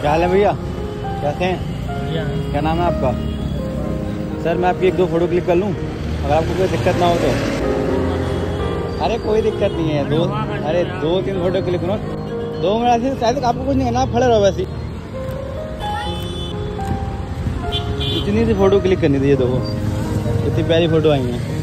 क्या हाल है भैया? कैसे हैं। क्या नाम है आपका? सर मैं आपकी एक दो फ़ोटो क्लिक कर लूँ अगर आपको कोई दिक्कत ना हो तो। अरे कोई दिक्कत नहीं है दो अरे दो तीन फ़ोटो क्लिक करो। दो मिनट ऐसे शायद आपको कुछ नहीं करना आप खड़े रहो वैसे इतनी सी फ़ोटो क्लिक करनी थी ये देखो। इतनी प्यारी फ़ोटो आई है।